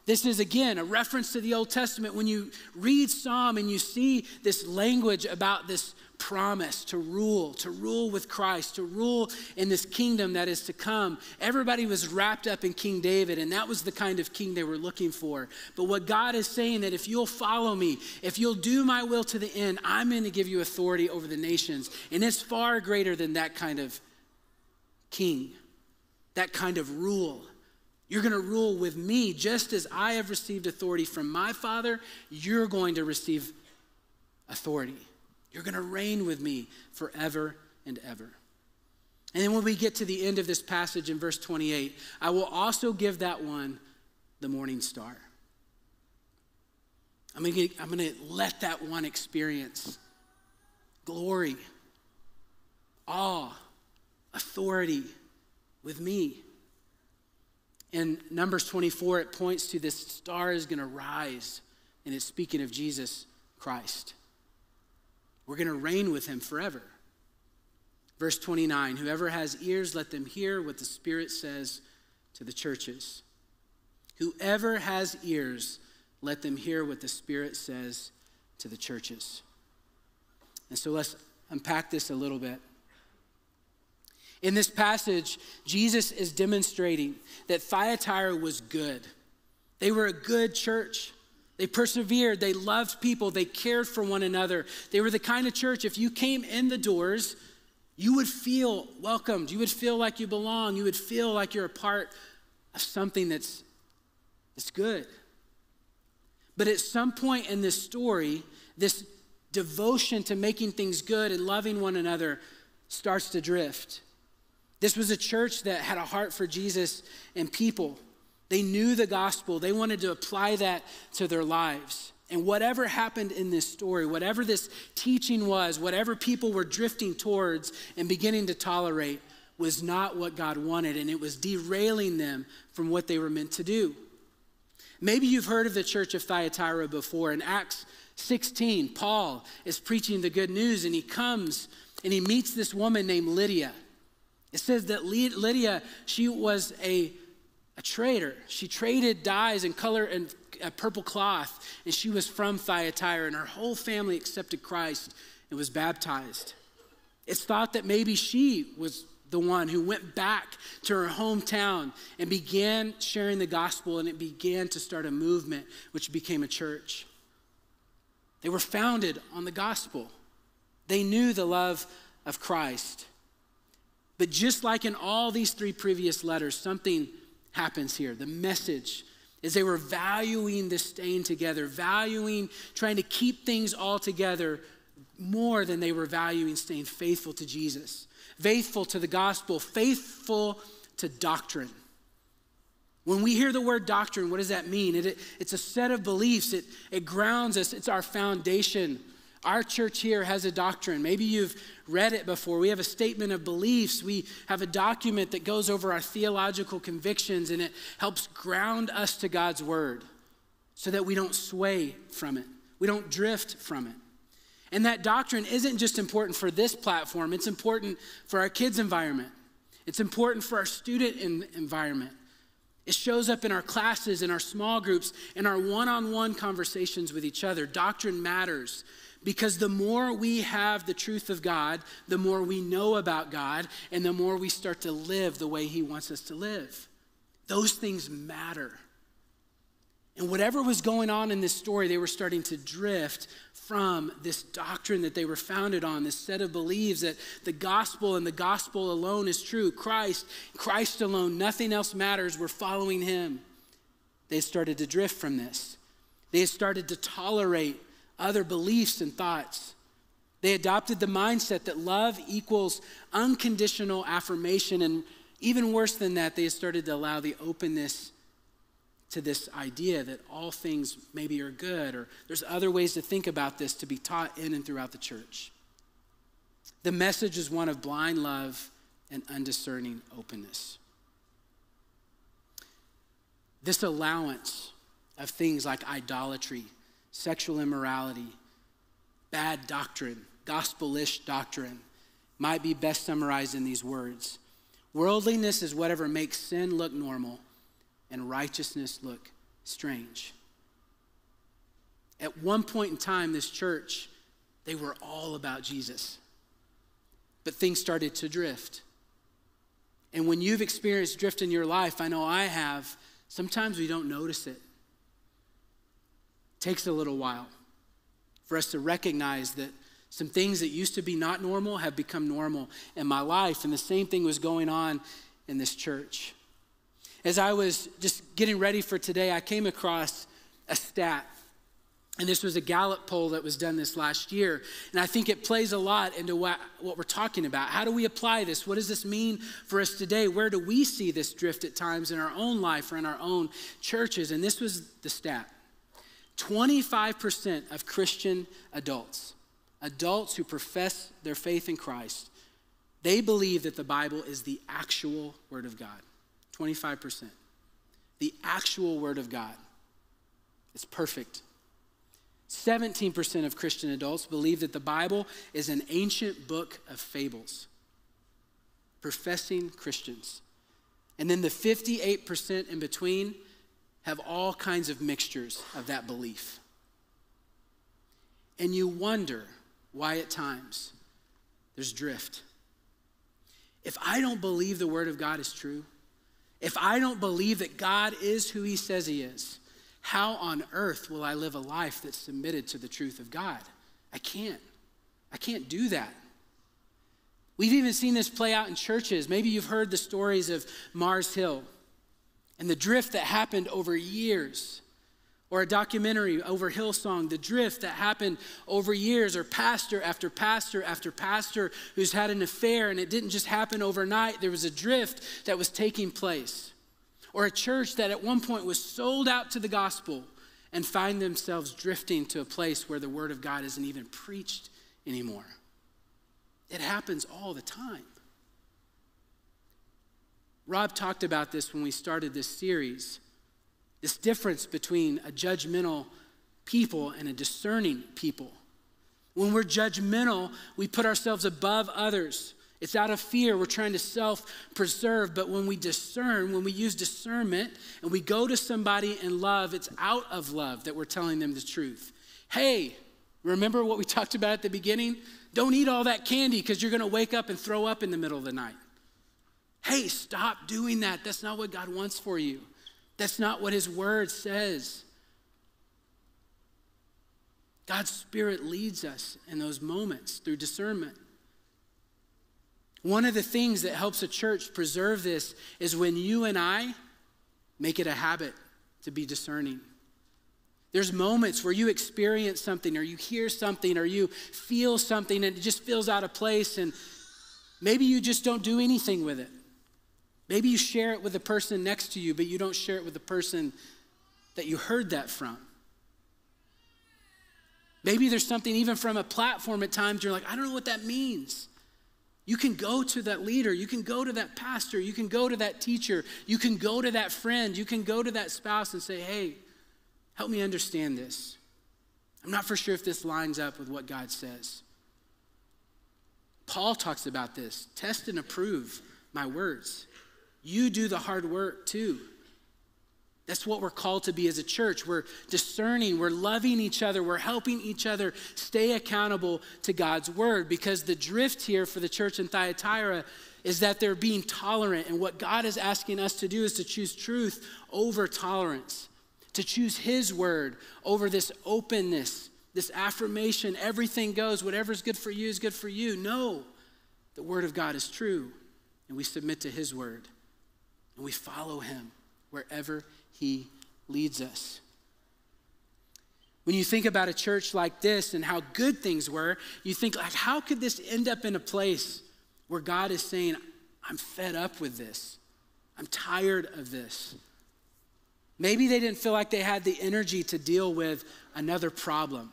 This is again a reference to the Old Testament. When you read Psalm and you see this language about this promise to rule, to rule with Christ, to rule in this kingdom that is to come. Everybody was wrapped up in King David, and that was the kind of king they were looking for. But what God is saying that if you'll follow me, if you'll do my will to the end, I'm going to give you authority over the nations. And it's far greater than that kind of king, that kind of rule. You're going to rule with me just as I have received authority from my Father, you're going to receive authority. You're going to reign with me forever and ever. And then when we get to the end of this passage in verse 28, I will also give that one the morning star. I'm going to, I'm going to let that one experience glory, awe, authority with me. In Numbers 24, it points to this star is going to rise, and it's speaking of Jesus Christ. We're going to reign with him forever. Verse 29 Whoever has ears, let them hear what the Spirit says to the churches. Whoever has ears, let them hear what the Spirit says to the churches. And so let's unpack this a little bit. In this passage, Jesus is demonstrating that Thyatira was good. They were a good church. They persevered, they loved people, they cared for one another. They were the kind of church, if you came in the doors, you would feel welcomed. You would feel like you belong. You would feel like you're a part of something that's, that's good. But at some point in this story, this devotion to making things good and loving one another starts to drift. This was a church that had a heart for Jesus and people. They knew the gospel, they wanted to apply that to their lives. And whatever happened in this story, whatever this teaching was, whatever people were drifting towards and beginning to tolerate, was not what God wanted, and it was derailing them from what they were meant to do. Maybe you've heard of the church of Thyatira before. In Acts 16, Paul is preaching the good news, and he comes and he meets this woman named Lydia. It says that Lydia, she was a a trader. She traded dyes and color and a purple cloth, and she was from Thyatira, and her whole family accepted Christ and was baptized. It's thought that maybe she was the one who went back to her hometown and began sharing the gospel, and it began to start a movement which became a church. They were founded on the gospel, they knew the love of Christ. But just like in all these three previous letters, something happens here. The message is they were valuing the staying together, valuing trying to keep things all together more than they were valuing staying faithful to Jesus, faithful to the gospel, faithful to doctrine. When we hear the word doctrine, what does that mean? It, it, it's a set of beliefs, it, it grounds us, it's our foundation our church here has a doctrine. Maybe you've read it before. We have a statement of beliefs. We have a document that goes over our theological convictions and it helps ground us to God's word so that we don't sway from it, we don't drift from it. And that doctrine isn't just important for this platform, it's important for our kids' environment, it's important for our student environment. It shows up in our classes, in our small groups, in our one on one conversations with each other. Doctrine matters. Because the more we have the truth of God, the more we know about God, and the more we start to live the way He wants us to live. Those things matter. And whatever was going on in this story, they were starting to drift from this doctrine that they were founded on, this set of beliefs that the gospel and the gospel alone is true. Christ, Christ alone, nothing else matters. We're following Him. They started to drift from this. They started to tolerate other beliefs and thoughts. They adopted the mindset that love equals unconditional affirmation. And even worse than that, they started to allow the openness to this idea that all things maybe are good, or there's other ways to think about this to be taught in and throughout the church. The message is one of blind love and undiscerning openness. This allowance of things like idolatry sexual immorality, bad doctrine, gospelish doctrine might be best summarized in these words Worldliness is whatever makes sin look normal and righteousness look strange. At one point in time, this church, they were all about Jesus. But things started to drift. And when you've experienced drift in your life, I know I have, sometimes we don't notice it. Takes a little while for us to recognize that some things that used to be not normal have become normal in my life. And the same thing was going on in this church. As I was just getting ready for today, I came across a stat. And this was a Gallup poll that was done this last year. And I think it plays a lot into what, what we're talking about. How do we apply this? What does this mean for us today? Where do we see this drift at times in our own life or in our own churches? And this was the stat 25% of Christian adults, adults who profess their faith in Christ, they believe that the Bible is the actual Word of God. 25%. The actual Word of God. It's perfect. 17% of Christian adults believe that the Bible is an ancient book of fables. Professing Christians. And then the 58% in between have all kinds of mixtures of that belief. And you wonder why at times there's drift. If I don't believe the Word of God is true, if I don't believe that God is who He says He is, how on earth will I live a life that's submitted to the truth of God? I can't. I can't do that. We've even seen this play out in churches. Maybe you've heard the stories of Mars Hill and the drift that happened over years or a documentary over Hillsong, the drift that happened over years, or pastor after pastor after pastor who's had an affair, and it didn't just happen overnight. There was a drift that was taking place. Or a church that at one point was sold out to the gospel and find themselves drifting to a place where the word of God isn't even preached anymore. It happens all the time. Rob talked about this when we started this series this difference between a judgmental people and a discerning people. When we're judgmental, we put ourselves above others. It's out of fear. We're trying to self preserve. But when we discern, when we use discernment and we go to somebody in love, it's out of love that we're telling them the truth. Hey, remember what we talked about at the beginning? Don't eat all that candy because you're going to wake up and throw up in the middle of the night. Hey, stop doing that. That's not what God wants for you. That's not what his word says. God's Spirit leads us in those moments through discernment. One of the things that helps a church preserve this is when you and I make it a habit to be discerning. There's moments where you experience something or you hear something or you feel something and it just feels out of place and maybe you just don't do anything with it. Maybe you share it with the person next to you, but you don't share it with the person that you heard that from. Maybe there's something even from a platform at times you're like, I don't know what that means. You can go to that leader, you can go to that pastor, you can go to that teacher, you can go to that friend, you can go to that spouse and say, hey, help me understand this. I'm not for sure if this lines up with what God says. Paul talks about this test and approve my words. You do the hard work too. That's what we're called to be as a church. We're discerning, we're loving each other, we're helping each other stay accountable to God's word because the drift here for the church in Thyatira is that they're being tolerant. And what God is asking us to do is to choose truth over tolerance, to choose His word over this openness, this affirmation everything goes, whatever's good for you is good for you. No, the word of God is true, and we submit to His word and we follow him wherever he leads us. When you think about a church like this and how good things were, you think like how could this end up in a place where God is saying, I'm fed up with this. I'm tired of this. Maybe they didn't feel like they had the energy to deal with another problem,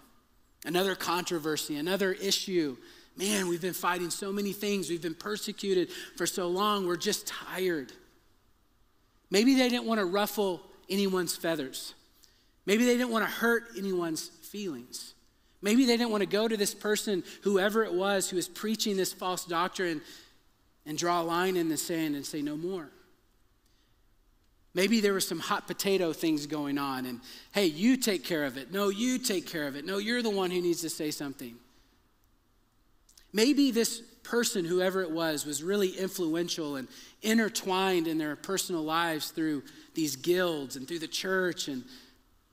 another controversy, another issue. Man, we've been fighting so many things. We've been persecuted for so long. We're just tired. Maybe they didn't want to ruffle anyone's feathers. Maybe they didn't want to hurt anyone's feelings. Maybe they didn't want to go to this person, whoever it was, who was preaching this false doctrine and draw a line in the sand and say, no more. Maybe there were some hot potato things going on, and hey, you take care of it. No, you take care of it. No, you're the one who needs to say something. Maybe this person, whoever it was, was really influential and intertwined in their personal lives through these guilds and through the church. And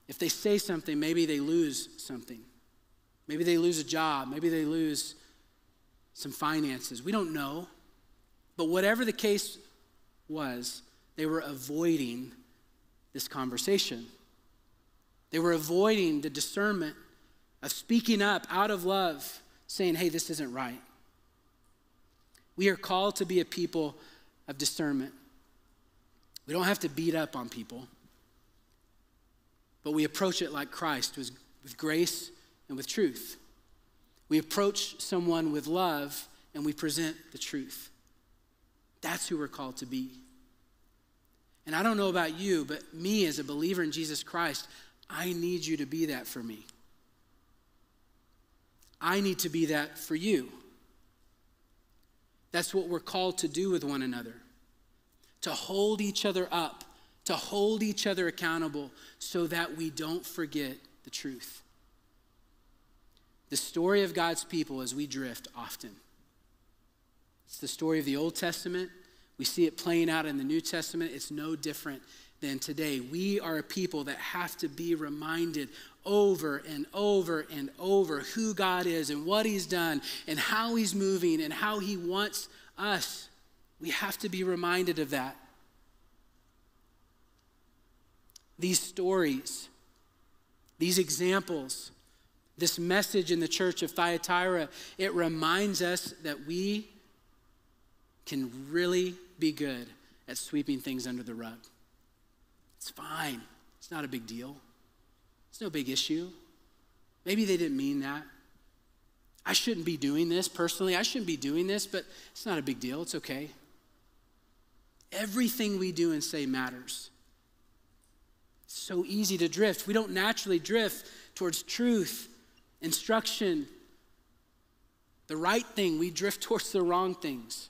if they say something, maybe they lose something. Maybe they lose a job. Maybe they lose some finances. We don't know. But whatever the case was, they were avoiding this conversation. They were avoiding the discernment of speaking up out of love, saying, hey, this isn't right. We are called to be a people of discernment. We don't have to beat up on people, but we approach it like Christ with, with grace and with truth. We approach someone with love and we present the truth. That's who we're called to be. And I don't know about you, but me as a believer in Jesus Christ, I need you to be that for me. I need to be that for you. That's what we're called to do with one another to hold each other up, to hold each other accountable so that we don't forget the truth. The story of God's people as we drift often. It's the story of the Old Testament. We see it playing out in the New Testament. It's no different than today. We are a people that have to be reminded over and over and over who God is and what He's done and how He's moving and how He wants us. We have to be reminded of that. These stories, these examples, this message in the church of Thyatira, it reminds us that we can really be good at sweeping things under the rug. It's fine, it's not a big deal. No big issue. Maybe they didn't mean that. I shouldn't be doing this personally. I shouldn't be doing this, but it's not a big deal. It's okay. Everything we do and say matters. It's so easy to drift. We don't naturally drift towards truth, instruction, the right thing. We drift <laughs> towards the wrong things.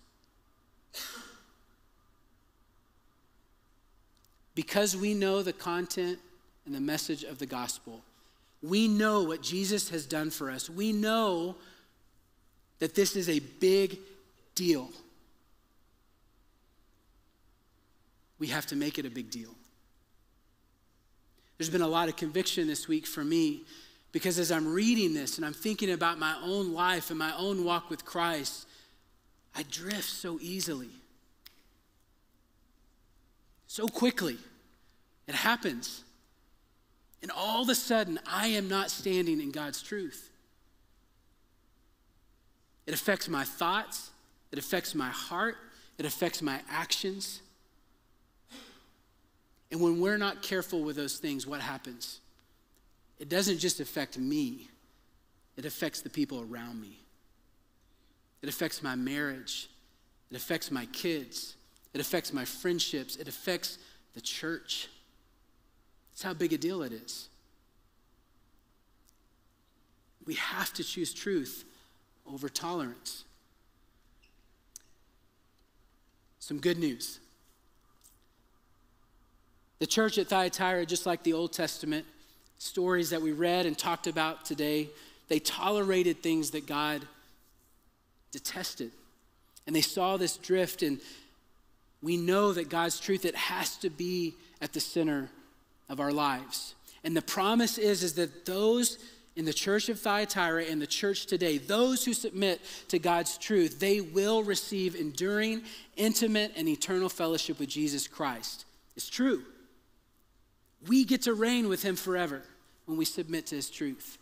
Because we know the content and the message of the gospel. We know what Jesus has done for us. We know that this is a big deal. We have to make it a big deal. There's been a lot of conviction this week for me because as I'm reading this and I'm thinking about my own life and my own walk with Christ, I drift so easily. So quickly. It happens. And all of a sudden, I am not standing in God's truth. It affects my thoughts, it affects my heart, it affects my actions. And when we're not careful with those things, what happens? It doesn't just affect me, it affects the people around me. It affects my marriage, it affects my kids, it affects my friendships, it affects the church. That's how big a deal it is. We have to choose truth over tolerance. Some good news. The church at Thyatira, just like the Old Testament stories that we read and talked about today, they tolerated things that God detested. And they saw this drift, and we know that God's truth, it has to be at the center of our lives. And the promise is, is that those in the church of Thyatira and the church today, those who submit to God's truth, they will receive enduring, intimate, and eternal fellowship with Jesus Christ. It's true. We get to reign with him forever when we submit to his truth.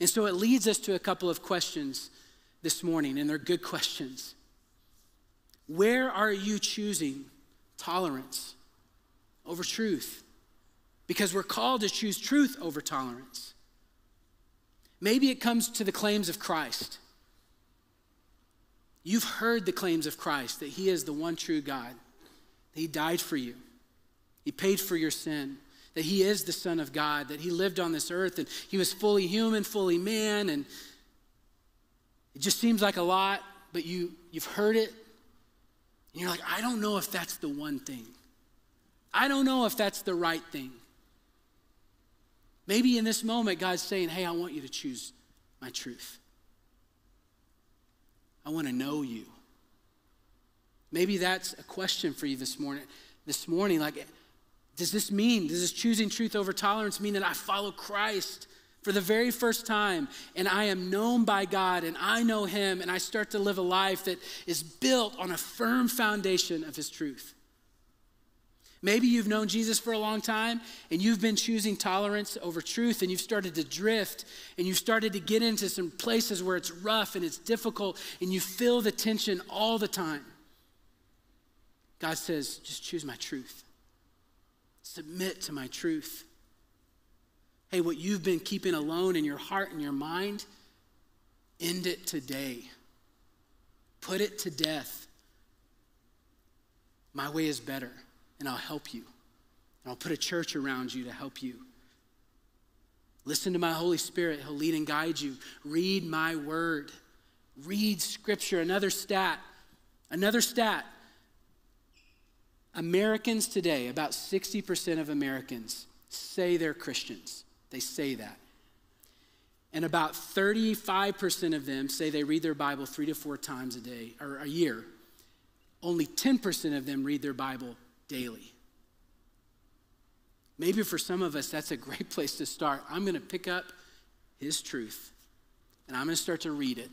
And so it leads us to a couple of questions this morning, and they're good questions. Where are you choosing tolerance over truth? Because we're called to choose truth over tolerance. Maybe it comes to the claims of Christ. You've heard the claims of Christ that He is the one true God, that He died for you, He paid for your sin, that He is the Son of God, that He lived on this earth and He was fully human, fully man, and it just seems like a lot, but you, you've heard it, and you're like, I don't know if that's the one thing. I don't know if that's the right thing. Maybe in this moment, God's saying, Hey, I want you to choose my truth. I want to know you. Maybe that's a question for you this morning. This morning, like, does this mean, does this choosing truth over tolerance mean that I follow Christ for the very first time and I am known by God and I know Him and I start to live a life that is built on a firm foundation of His truth? Maybe you've known Jesus for a long time and you've been choosing tolerance over truth and you've started to drift and you've started to get into some places where it's rough and it's difficult and you feel the tension all the time. God says, just choose my truth. Submit to my truth. Hey, what you've been keeping alone in your heart and your mind, end it today. Put it to death. My way is better and I'll help you. And I'll put a church around you to help you. Listen to my Holy Spirit. He'll lead and guide you. Read my word. Read scripture. Another stat. Another stat. Americans today, about 60% of Americans say they're Christians. They say that. And about 35% of them say they read their Bible three to four times a day or a year. Only 10% of them read their Bible daily. Maybe for some of us, that's a great place to start. I'm going to pick up His truth and I'm going to start to read it.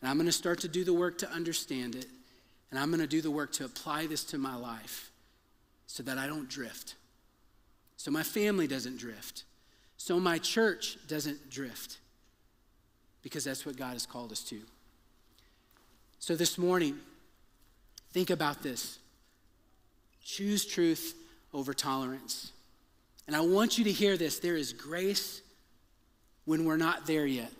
And I'm going to start to do the work to understand it. And I'm going to do the work to apply this to my life so that I don't drift. So my family doesn't drift. So my church doesn't drift. Because that's what God has called us to. So this morning, think about this. Choose truth over tolerance. And I want you to hear this there is grace when we're not there yet,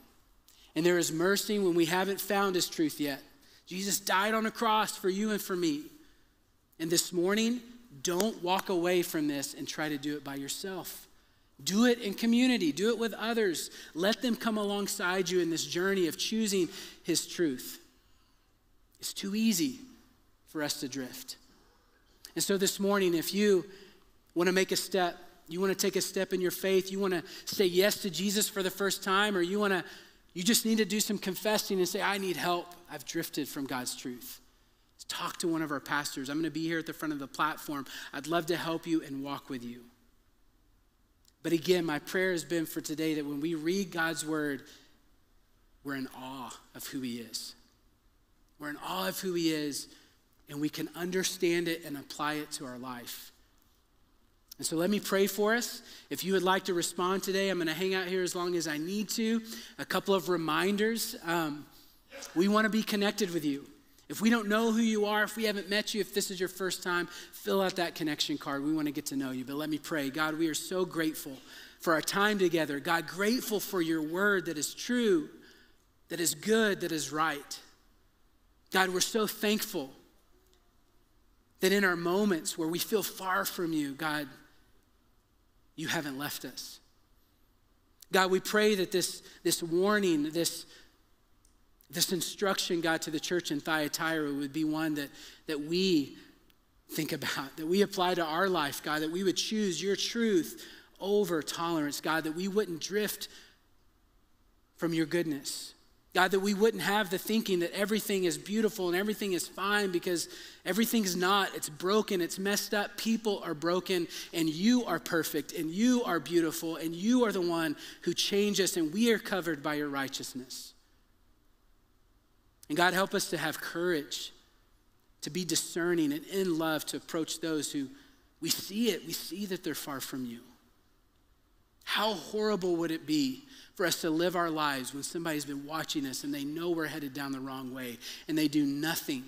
and there is mercy when we haven't found His truth yet. Jesus died on a cross for you and for me. And this morning, don't walk away from this and try to do it by yourself. Do it in community, do it with others. Let them come alongside you in this journey of choosing His truth. It's too easy for us to drift. And so this morning, if you want to make a step, you want to take a step in your faith, you want to say yes to Jesus for the first time, or you want to, you just need to do some confessing and say, I need help. I've drifted from God's truth. Talk to one of our pastors. I'm going to be here at the front of the platform. I'd love to help you and walk with you. But again, my prayer has been for today that when we read God's word, we're in awe of who He is. We're in awe of who He is, and we can understand it and apply it to our life. And so let me pray for us. If you would like to respond today, I'm going to hang out here as long as I need to. A couple of reminders. Um, we want to be connected with you. If we don't know who you are, if we haven't met you, if this is your first time, fill out that connection card. We want to get to know you. But let me pray. God, we are so grateful for our time together. God, grateful for your word that is true, that is good, that is right. God, we're so thankful that in our moments where we feel far from you, God, you haven't left us. God, we pray that this, this warning, this, this instruction, God, to the church in Thyatira would be one that, that we think about, that we apply to our life, God, that we would choose your truth over tolerance, God, that we wouldn't drift from your goodness. God, that we wouldn't have the thinking that everything is beautiful and everything is fine because everything's not. It's broken, it's messed up. People are broken, and you are perfect, and you are beautiful, and you are the one who changed us, and we are covered by your righteousness. And God, help us to have courage, to be discerning, and in love to approach those who we see it, we see that they're far from you. How horrible would it be for us to live our lives when somebody's been watching us and they know we're headed down the wrong way and they do nothing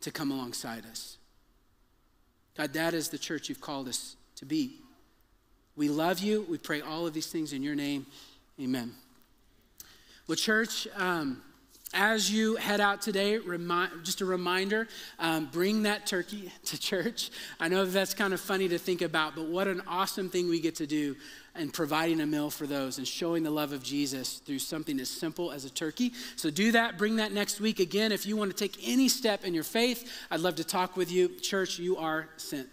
to come alongside us? God, that is the church you've called us to be. We love you. We pray all of these things in your name. Amen. Well, church, um, as you head out today, just a reminder um, bring that turkey <laughs> to church. I know that's kind of funny to think about, but what an awesome thing we get to do in providing a meal for those and showing the love of Jesus through something as simple as a turkey. So do that, bring that next week. Again, if you want to take any step in your faith, I'd love to talk with you. Church, you are sent.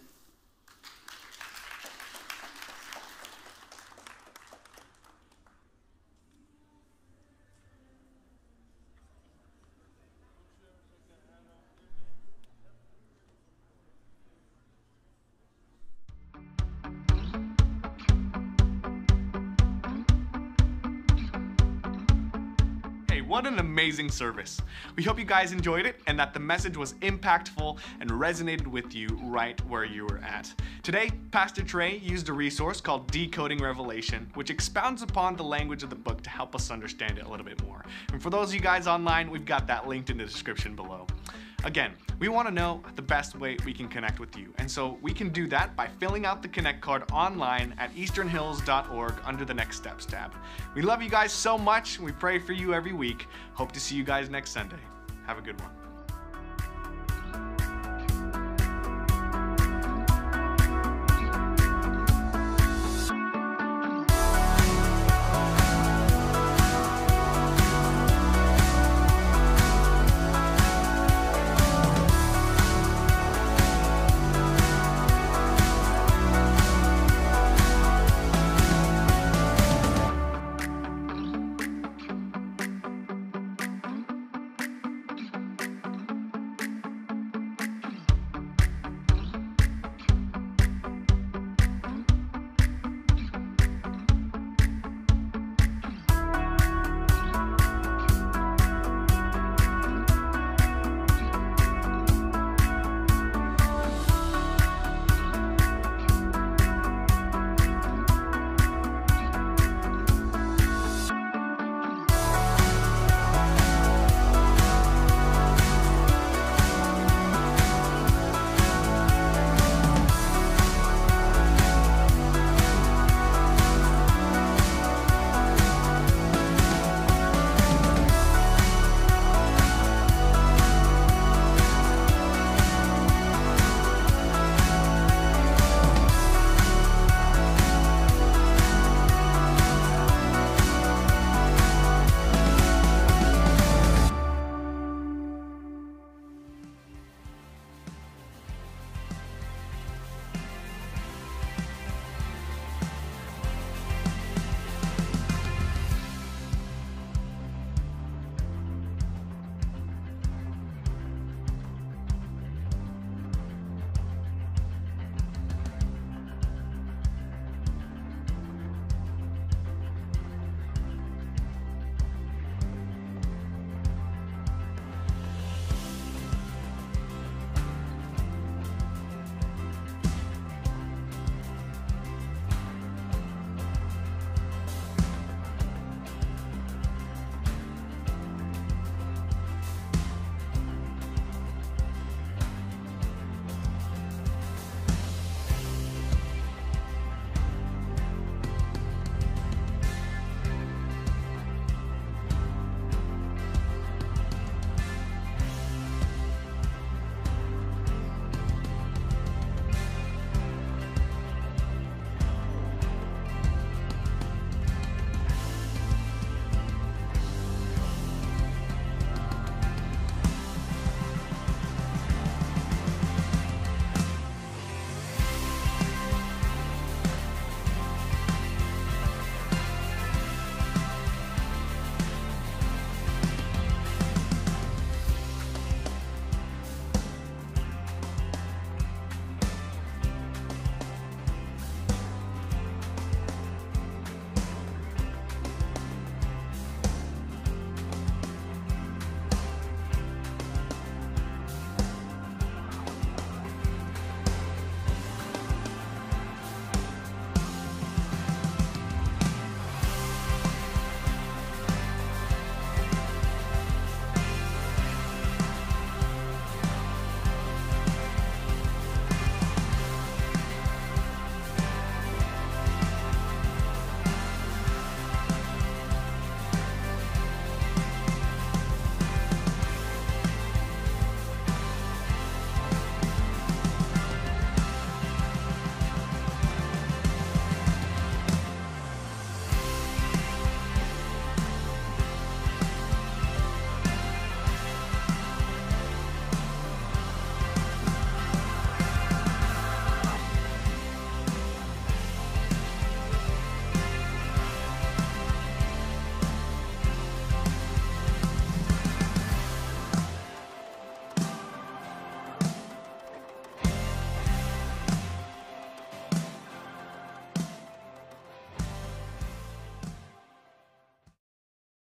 Amazing service. We hope you guys enjoyed it and that the message was impactful and resonated with you right where you were at. Today, Pastor Trae used a resource called Decoding Revelation, which expounds upon the language of the book to help us understand it a little bit more. And for those of you guys online, we've got that linked in the description below. Again, we want to know the best way we can connect with you. And so we can do that by filling out the Connect card online at easternhills.org under the Next Steps tab. We love you guys so much. We pray for you every week. Hope to see you guys next Sunday. Have a good one.